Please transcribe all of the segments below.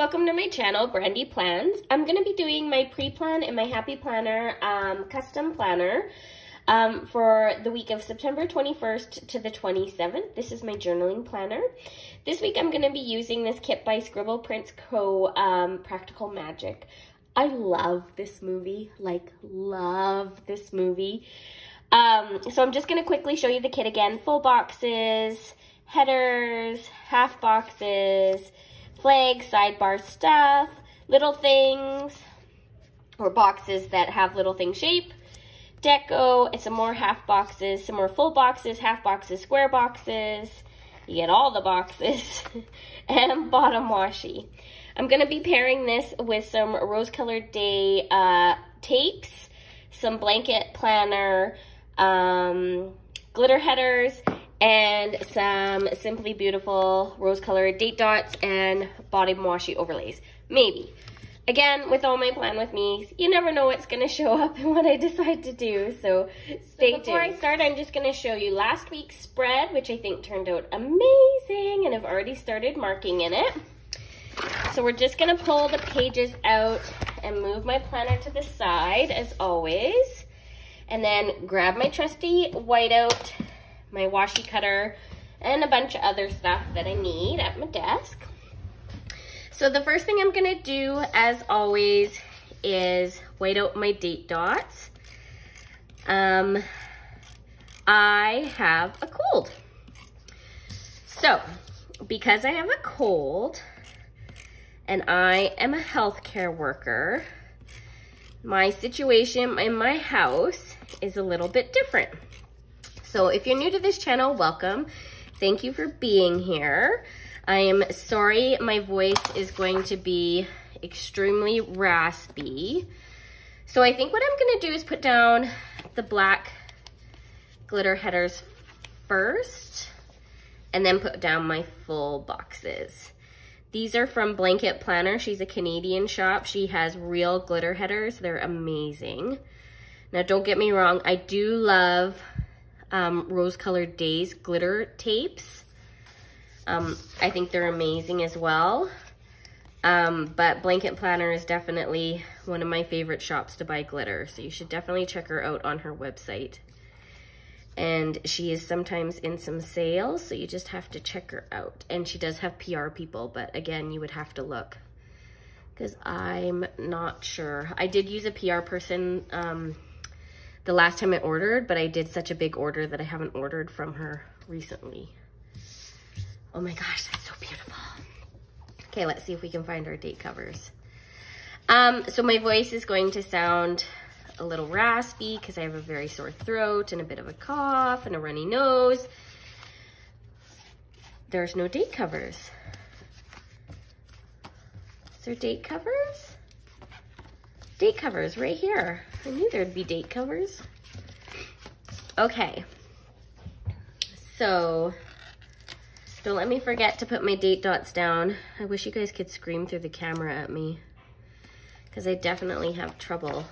welcome to my channel, Brandy Plans. I'm going to be doing my pre-plan and my happy planner um, custom planner um, for the week of September 21st to the 27th. This is my journaling planner. This week I'm going to be using this kit by Scribble Prints Co. Um, Practical Magic. I love this movie, like love this movie. Um, so I'm just going to quickly show you the kit again. Full boxes, headers, half boxes, flags, sidebar stuff, little things, or boxes that have little thing shape, deco, and some more half boxes, some more full boxes, half boxes, square boxes. You get all the boxes, and bottom washi. I'm going to be pairing this with some Rose Colored Day uh, tapes, some blanket planner, um, glitter headers, and some Simply Beautiful rose colored date dots and body washi overlays. Maybe. Again, with all my plan with me, you never know what's going to show up and what I decide to do, so stay so tuned. Before I start, I'm just going to show you last week's spread, which I think turned out amazing, and I've already started marking in it. So we're just going to pull the pages out and move my planner to the side, as always. And then grab my trusty whiteout my washi cutter, and a bunch of other stuff that I need at my desk. So the first thing I'm gonna do, as always, is white out my date dots. Um, I have a cold. So, because I have a cold, and I am a healthcare worker, my situation in my house is a little bit different. So if you're new to this channel, welcome. Thank you for being here. I am sorry my voice is going to be extremely raspy. So I think what I'm gonna do is put down the black glitter headers first and then put down my full boxes. These are from Blanket Planner. She's a Canadian shop. She has real glitter headers. They're amazing. Now, don't get me wrong. I do love um, Rose Colored Days glitter tapes. Um, I think they're amazing as well. Um, but Blanket Planner is definitely one of my favorite shops to buy glitter. So you should definitely check her out on her website. And she is sometimes in some sales, so you just have to check her out. And she does have PR people, but again, you would have to look because I'm not sure. I did use a PR person um, the last time I ordered, but I did such a big order that I haven't ordered from her recently. Oh my gosh, that's so beautiful. Okay, let's see if we can find our date covers. Um, so my voice is going to sound a little raspy because I have a very sore throat and a bit of a cough and a runny nose. There's no date covers. Is there date covers? Date covers right here. I knew there'd be date covers. Okay. So, don't let me forget to put my date dots down. I wish you guys could scream through the camera at me because I definitely have trouble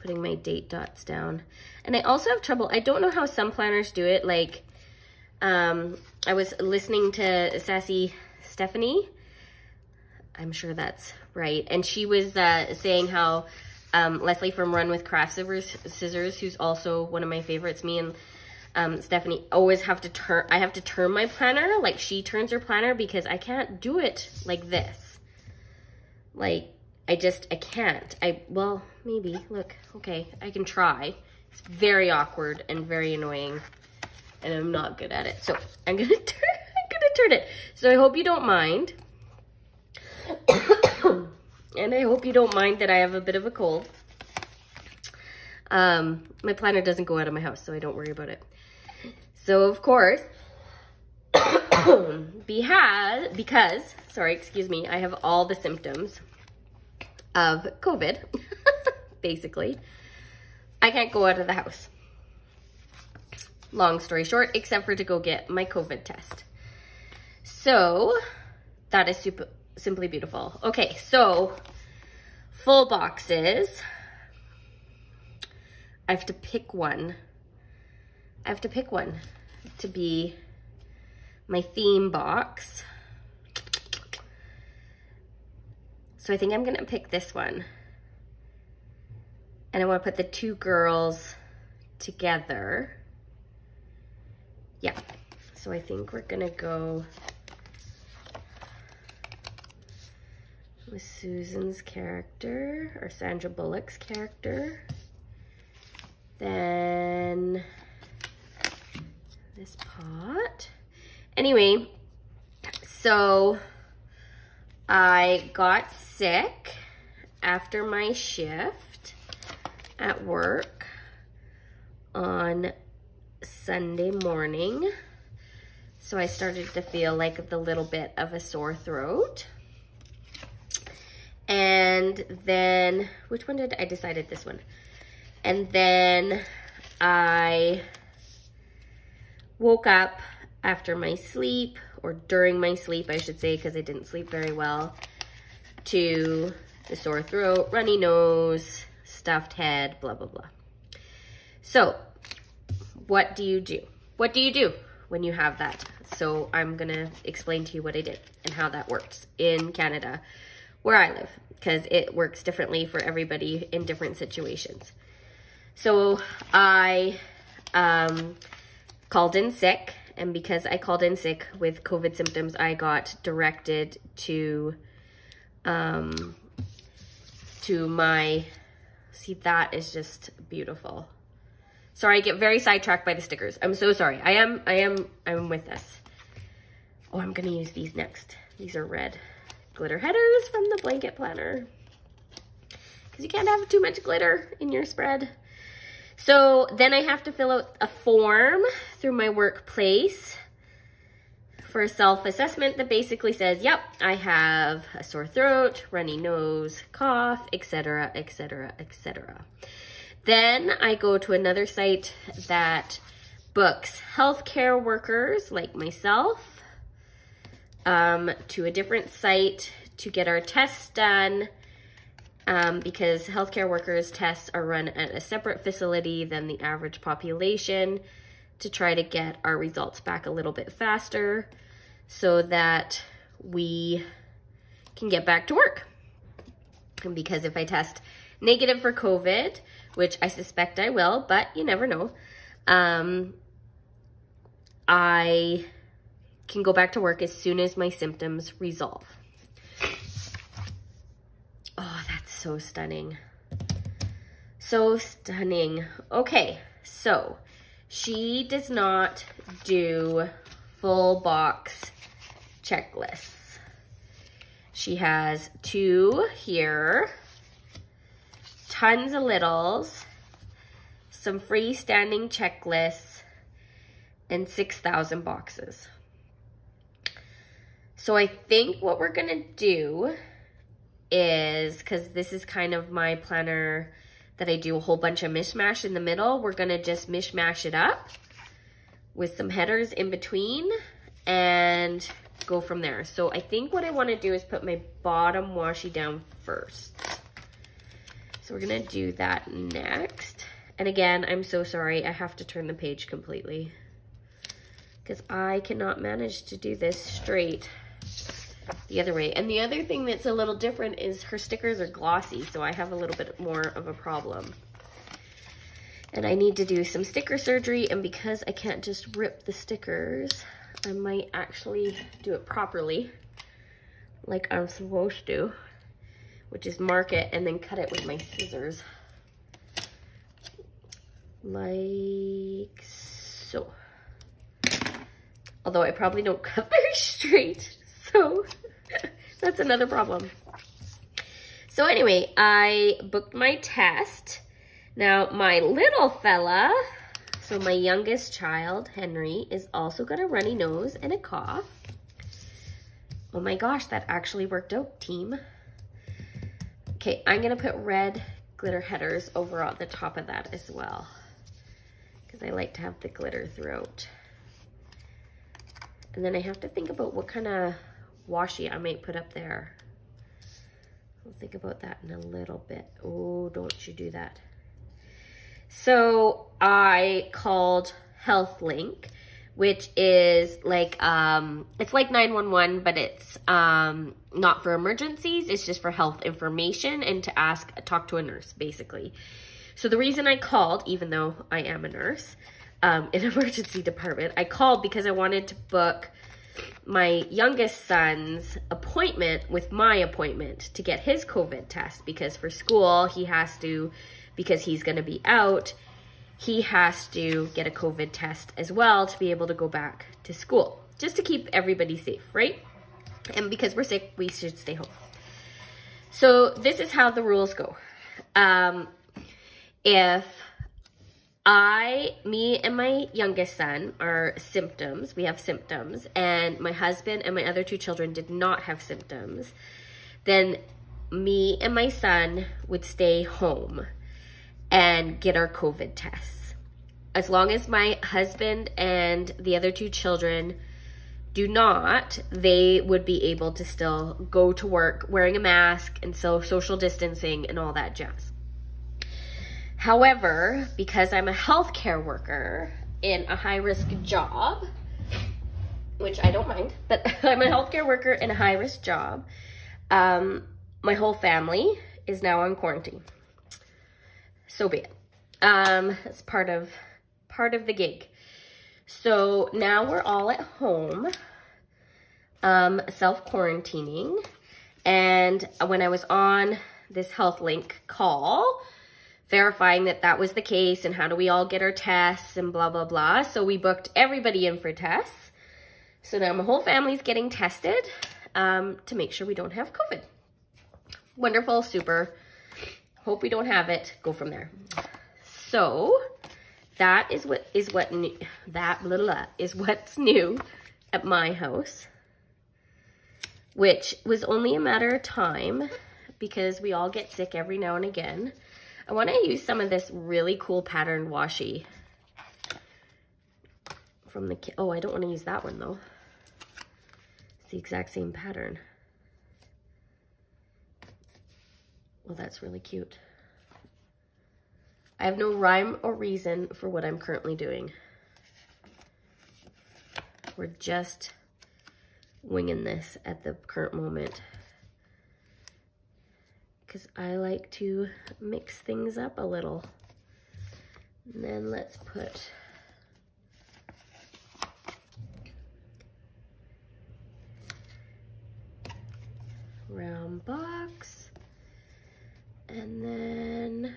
putting my date dots down. And I also have trouble, I don't know how some planners do it. Like, um, I was listening to Sassy Stephanie. I'm sure that's right. And she was uh, saying how um, Leslie from Run with Craft Scissors, who's also one of my favorites. Me and um, Stephanie always have to turn, I have to turn my planner like she turns her planner because I can't do it like this. Like, I just, I can't. I, well, maybe, look, okay, I can try. It's very awkward and very annoying and I'm not good at it. So I'm gonna turn, I'm gonna turn it. So I hope you don't mind. and I hope you don't mind that I have a bit of a cold. Um, my planner doesn't go out of my house, so I don't worry about it. So, of course, because, because, sorry, excuse me, I have all the symptoms of COVID, basically. I can't go out of the house. Long story short, except for to go get my COVID test. So, that is super, Simply Beautiful. Okay, so full boxes. I have to pick one. I have to pick one to be my theme box. So I think I'm gonna pick this one. And I wanna put the two girls together. Yeah, so I think we're gonna go with Susan's character, or Sandra Bullock's character. Then this pot. Anyway, so I got sick after my shift at work on Sunday morning. So I started to feel like the little bit of a sore throat. And then, which one did I decided this one? And then I woke up after my sleep or during my sleep, I should say, because I didn't sleep very well, to the sore throat, runny nose, stuffed head, blah, blah, blah. So what do you do? What do you do when you have that? So I'm gonna explain to you what I did and how that works in Canada, where I live, because it works differently for everybody in different situations. So I um, called in sick and because I called in sick with COVID symptoms, I got directed to, um, to my, see, that is just beautiful. Sorry, I get very sidetracked by the stickers. I'm so sorry. I am, I am, I'm with this. Oh, I'm gonna use these next. These are red glitter headers from the blanket planner. Because you can't have too much glitter in your spread. So then I have to fill out a form through my workplace for a self-assessment that basically says, yep, I have a sore throat, runny nose, cough, etc., etc., etc. Then I go to another site that books healthcare workers like myself um, to a different site to get our tests done um, because healthcare workers tests are run at a separate facility than the average population to try to get our results back a little bit faster so that we can get back to work. And because if I test negative for COVID, which I suspect I will, but you never know, um, I can go back to work as soon as my symptoms resolve. Oh, that's so stunning. So stunning. Okay, so she does not do full box checklists. She has two here, tons of littles, some freestanding checklists, and 6,000 boxes. So I think what we're gonna do is, because this is kind of my planner that I do a whole bunch of mishmash in the middle, we're gonna just mishmash it up with some headers in between and go from there. So I think what I wanna do is put my bottom washi down first. So we're gonna do that next. And again, I'm so sorry, I have to turn the page completely because I cannot manage to do this straight the other way. And the other thing that's a little different is her stickers are glossy, so I have a little bit more of a problem. And I need to do some sticker surgery, and because I can't just rip the stickers, I might actually do it properly, like I'm supposed to, which is mark it and then cut it with my scissors. Like so. Although I probably don't cut very straight. So that's another problem. So anyway, I booked my test. Now my little fella, so my youngest child, Henry, is also got a runny nose and a cough. Oh my gosh, that actually worked out, team. Okay, I'm gonna put red glitter headers over on the top of that as well because I like to have the glitter throughout. And then I have to think about what kind of washi I might put up there. I'll think about that in a little bit. Oh, don't you do that. So I called HealthLink, which is like, um, it's like 911, but it's um, not for emergencies. It's just for health information and to ask, talk to a nurse, basically. So the reason I called, even though I am a nurse um, in emergency department, I called because I wanted to book my youngest son's appointment with my appointment to get his COVID test because for school, he has to, because he's going to be out, he has to get a COVID test as well to be able to go back to school, just to keep everybody safe, right? And because we're sick, we should stay home. So this is how the rules go. Um, if I, me and my youngest son are symptoms, we have symptoms, and my husband and my other two children did not have symptoms, then me and my son would stay home and get our COVID tests. As long as my husband and the other two children do not, they would be able to still go to work wearing a mask and so social distancing and all that jazz. However, because I'm a healthcare worker in a high risk job, which I don't mind, but I'm a healthcare worker in a high risk job, um, my whole family is now on quarantine. So be it. Um, it's part of part of the gig. So now we're all at home, um, self-quarantining. And when I was on this health link call, verifying that that was the case and how do we all get our tests and blah, blah, blah. So we booked everybody in for tests. So now my whole family's getting tested um, to make sure we don't have COVID. Wonderful, super. Hope we don't have it. Go from there. So that is what is what that blah, blah, is what's new at my house, which was only a matter of time because we all get sick every now and again. I want to use some of this really cool patterned washi from the, oh, I don't want to use that one though. It's the exact same pattern. Well, that's really cute. I have no rhyme or reason for what I'm currently doing. We're just winging this at the current moment because I like to mix things up a little. And then let's put round box and then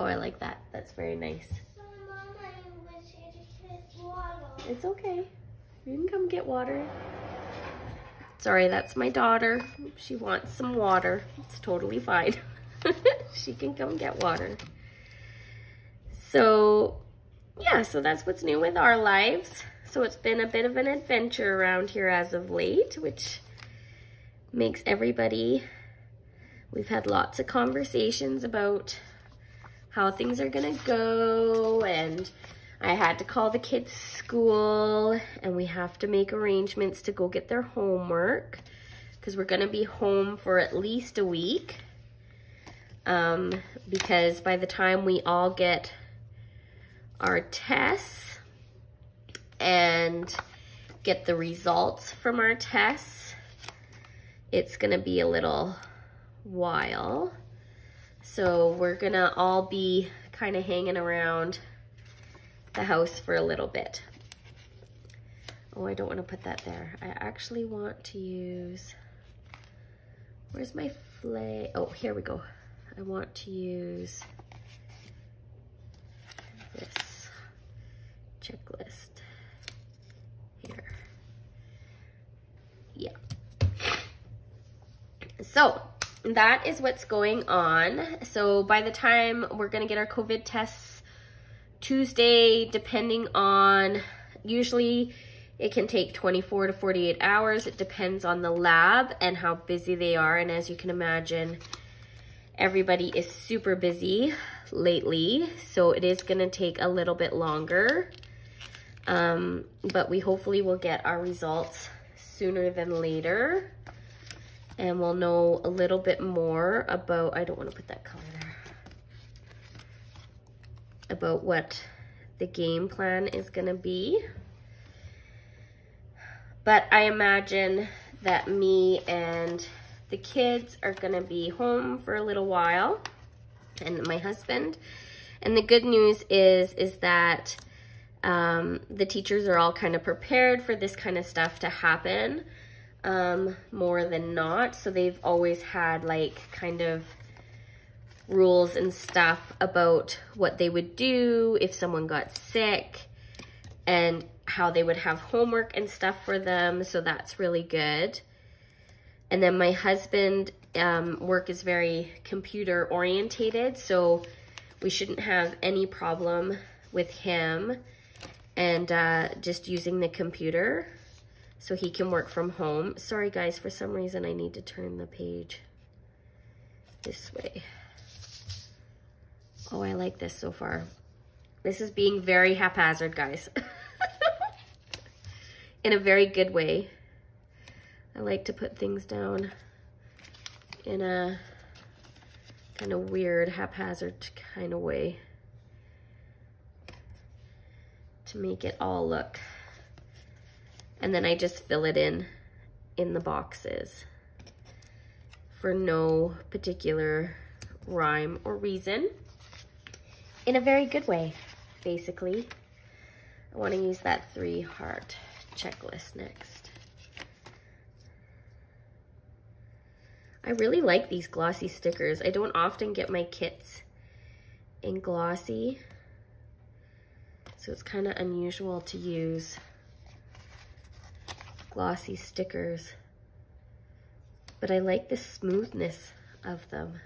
Oh, I like that. That's very nice. It's okay. You can come get water. Sorry, that's my daughter. She wants some water. It's totally fine. she can come get water. So, yeah, so that's what's new with our lives. So it's been a bit of an adventure around here as of late, which makes everybody, we've had lots of conversations about how things are gonna go and I had to call the kids school and we have to make arrangements to go get their homework because we're gonna be home for at least a week um, because by the time we all get our tests and get the results from our tests, it's gonna be a little while. So we're gonna all be kind of hanging around the house for a little bit. Oh, I don't want to put that there. I actually want to use, where's my flay? Oh, here we go. I want to use this checklist here. Yeah. So that is what's going on. So by the time we're going to get our COVID tests Tuesday, depending on, usually it can take 24 to 48 hours. It depends on the lab and how busy they are. And as you can imagine, everybody is super busy lately. So it is going to take a little bit longer. Um, but we hopefully will get our results sooner than later. And we'll know a little bit more about, I don't want to put that color there, about what the game plan is going to be. But I imagine that me and the kids are going to be home for a little while and my husband. And the good news is, is that um, the teachers are all kind of prepared for this kind of stuff to happen um, more than not. So they've always had like kind of rules and stuff about what they would do if someone got sick and how they would have homework and stuff for them. So that's really good. And then my husband um, work is very computer orientated. So we shouldn't have any problem with him and uh, just using the computer so he can work from home. Sorry guys, for some reason I need to turn the page this way. Oh, I like this so far. This is being very haphazard, guys. In a very good way. I like to put things down in a kind of weird, haphazard kind of way to make it all look. And then I just fill it in in the boxes for no particular rhyme or reason in a very good way, basically. I want to use that three heart checklist next. I really like these glossy stickers. I don't often get my kits in glossy, so it's kind of unusual to use glossy stickers. But I like the smoothness of them.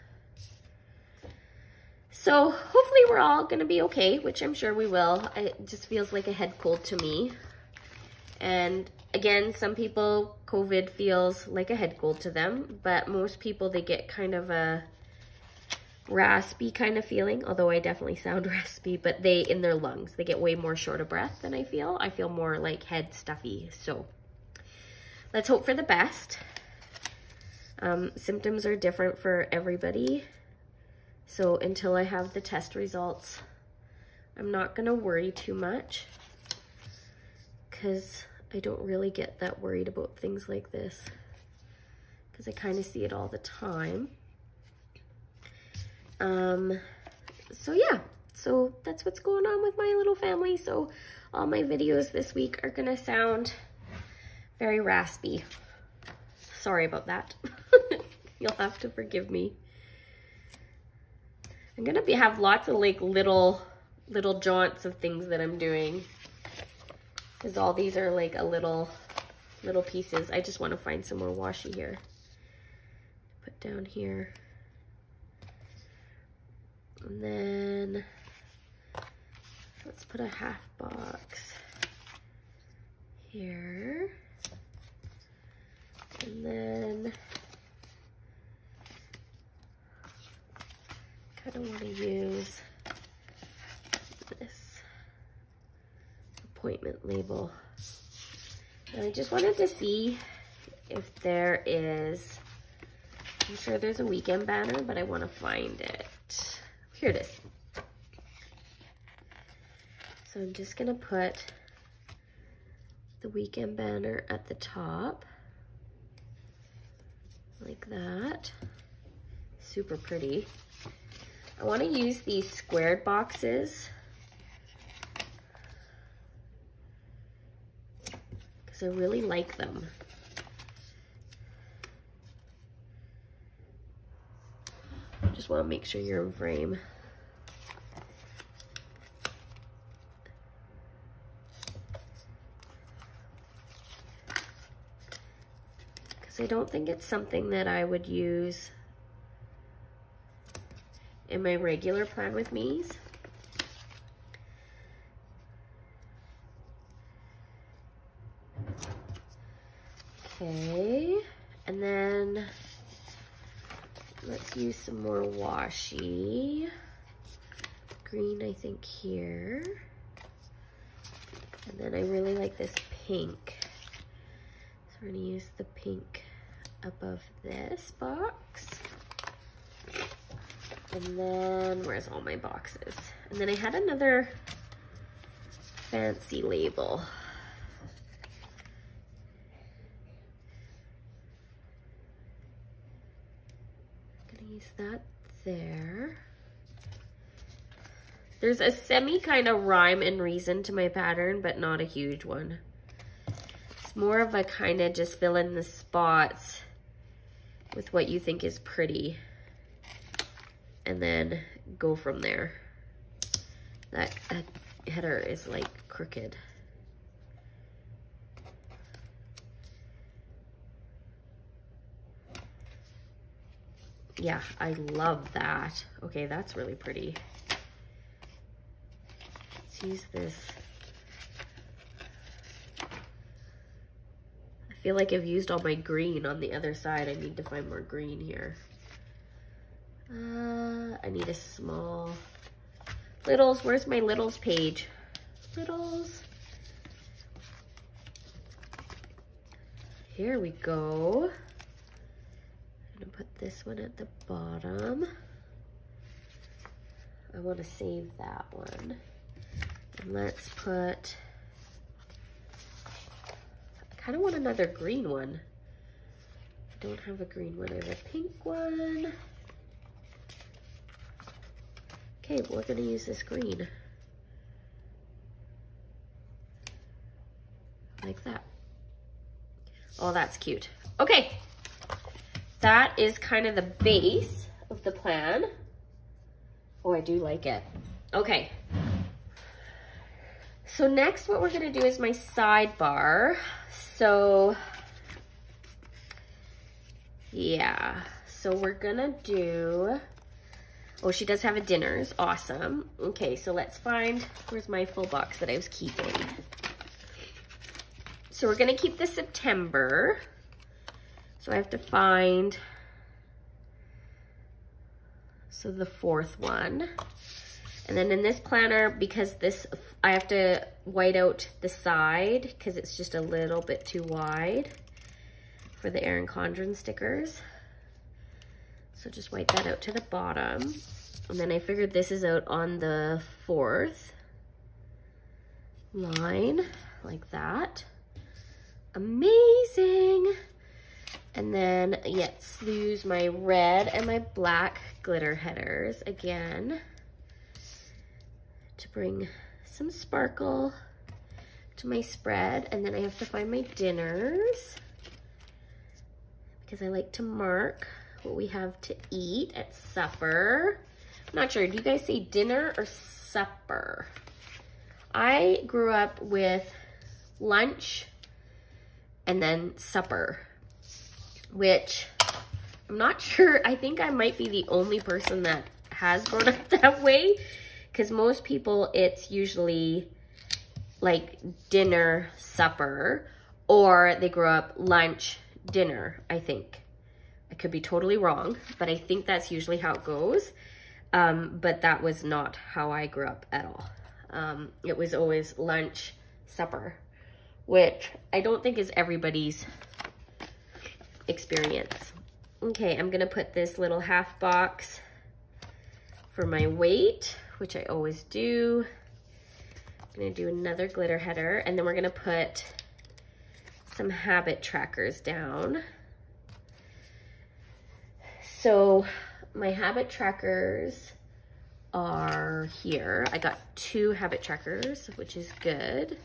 So hopefully we're all gonna be okay, which I'm sure we will. It just feels like a head cold to me. And again, some people, COVID feels like a head cold to them, but most people, they get kind of a raspy kind of feeling, although I definitely sound raspy, but they, in their lungs, they get way more short of breath than I feel. I feel more like head stuffy, so let's hope for the best. Um, symptoms are different for everybody, so until I have the test results, I'm not gonna worry too much because I don't really get that worried about things like this because I kind of see it all the time. Um, so yeah, so that's what's going on with my little family. So all my videos this week are gonna sound very raspy. Sorry about that. You'll have to forgive me. I'm gonna be have lots of like little little jaunts of things that I'm doing because all these are like a little, little pieces. I just want to find some more washi here. Put down here. And then let's put a half box here. And then kind of want to use this appointment label. And I just wanted to see if there is, I'm sure there's a weekend banner, but I want to find it. Here it is. So I'm just going to put the weekend banner at the top like that. Super pretty. I want to use these squared boxes because I really like them. Just want to make sure you're in frame. Because I don't think it's something that I would use in my regular plan with me's. Okay, and then let's use some more washi. Green, I think, here. And then I really like this pink. So we're gonna use the pink above this box. And then, where's all my boxes? And then I had another fancy label. Gonna use that there. There's a semi kind of rhyme and reason to my pattern, but not a huge one. It's more of a kind of just fill in the spots with what you think is pretty and then go from there. That, that header is like crooked. Yeah, I love that. Okay, that's really pretty. Let's use this. Feel like I've used all my green on the other side. I need to find more green here. Uh, I need a small littles. Where's my littles page? Littles. Here we go. I'm gonna put this one at the bottom. I want to save that one. And let's put, kind of want another green one. I don't have a green one, I have a pink one. Okay, we're gonna use this green. Like that. Oh, that's cute. Okay, that is kind of the base of the plan. Oh, I do like it. Okay. So next what we're gonna do is my sidebar. So, yeah. So we're gonna do, oh, she does have a dinners, awesome. Okay, so let's find, where's my full box that I was keeping? So we're gonna keep the September. So I have to find, so the fourth one. And then in this planner, because this, I have to white out the side because it's just a little bit too wide for the Erin Condren stickers. So just white that out to the bottom. And then I figured this is out on the fourth line, like that. Amazing. And then, yes, use my red and my black glitter headers again to bring some sparkle to my spread. And then I have to find my dinners because I like to mark what we have to eat at supper. I'm not sure, do you guys say dinner or supper? I grew up with lunch and then supper which I'm not sure. I think I might be the only person that has grown up that way because most people, it's usually like dinner, supper, or they grow up lunch, dinner, I think. I could be totally wrong, but I think that's usually how it goes. Um, but that was not how I grew up at all. Um, it was always lunch, supper, which I don't think is everybody's experience. Okay, I'm gonna put this little half box for my weight, which I always do. I'm gonna do another glitter header, and then we're gonna put some habit trackers down. So my habit trackers are here. I got two habit trackers, which is good.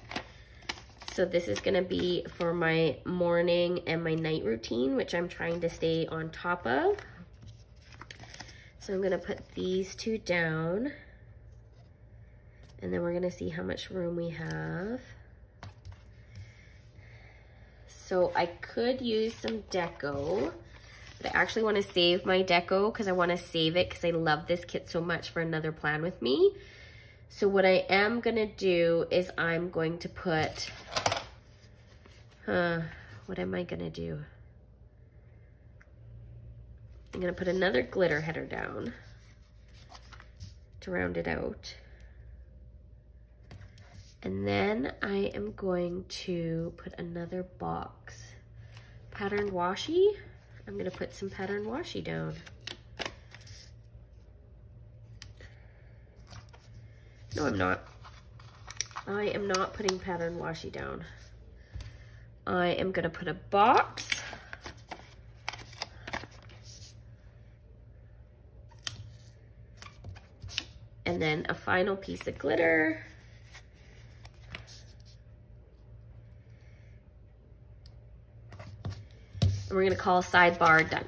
So this is gonna be for my morning and my night routine, which I'm trying to stay on top of. So I'm gonna put these two down and then we're gonna see how much room we have. So I could use some deco, but I actually wanna save my deco because I wanna save it because I love this kit so much for another plan with me. So what I am gonna do is I'm going to put, uh, what am I gonna do? I'm gonna put another glitter header down to round it out. And then I am going to put another box. Patterned washi. I'm gonna put some patterned washi down. No, I'm not. I am not putting pattern washi down. I am gonna put a box. And then a final piece of glitter. And we're gonna call sidebar done.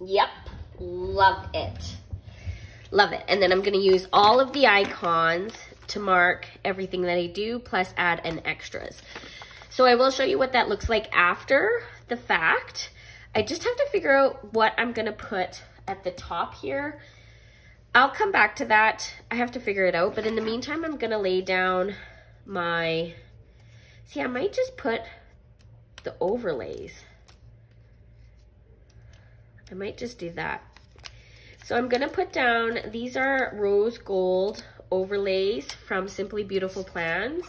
Yep, love it. Love it. And then I'm gonna use all of the icons to mark everything that I do, plus add an extras. So I will show you what that looks like after the fact. I just have to figure out what I'm gonna put at the top here. I'll come back to that. I have to figure it out. But in the meantime, I'm gonna lay down my, see, I might just put the overlays. I might just do that. So I'm gonna put down, these are rose gold overlays from Simply Beautiful Plans.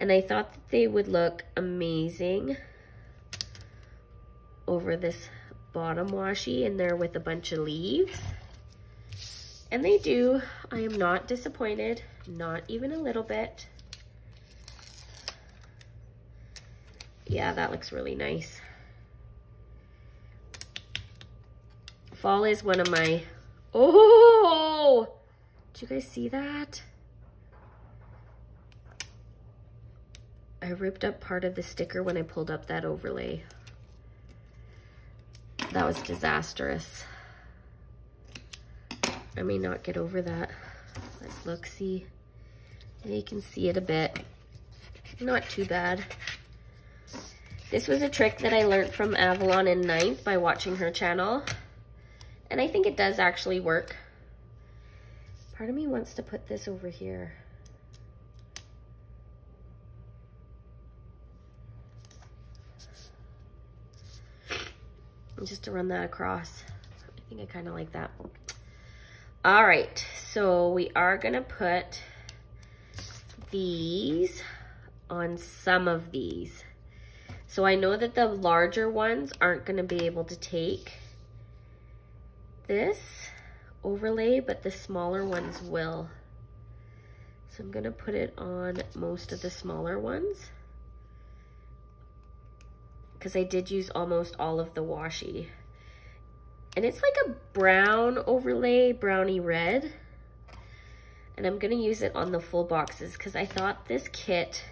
And I thought that they would look amazing over this bottom washi in there with a bunch of leaves. And they do. I am not disappointed, not even a little bit. Yeah, that looks really nice. Fall is one of my, oh, did you guys see that? I ripped up part of the sticker when I pulled up that overlay. That was disastrous. I may not get over that. Let's look, see. Yeah, you can see it a bit. Not too bad. This was a trick that I learned from Avalon in ninth by watching her channel. And I think it does actually work. Part of me wants to put this over here. Just to run that across. I think I kind of like that. All right, so we are gonna put these on some of these. So I know that the larger ones aren't gonna be able to take this overlay, but the smaller ones will. So I'm gonna put it on most of the smaller ones because I did use almost all of the washi. And it's like a brown overlay, brownie red. And I'm gonna use it on the full boxes because I thought this kit,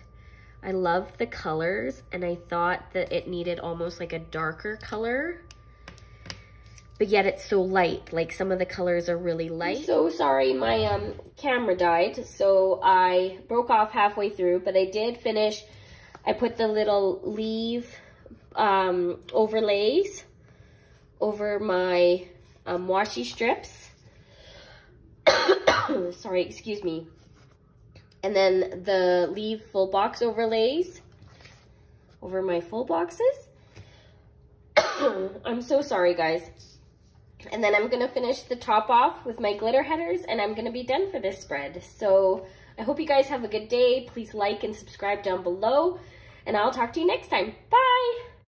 I love the colors and I thought that it needed almost like a darker color but yet it's so light. Like some of the colors are really light. I'm so sorry my um, camera died, so I broke off halfway through, but I did finish. I put the little leaf um, overlays over my um, washi strips. sorry, excuse me. And then the leave full box overlays over my full boxes. I'm so sorry, guys. And then I'm gonna finish the top off with my glitter headers and I'm gonna be done for this spread. So I hope you guys have a good day. Please like and subscribe down below and I'll talk to you next time. Bye!